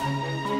Música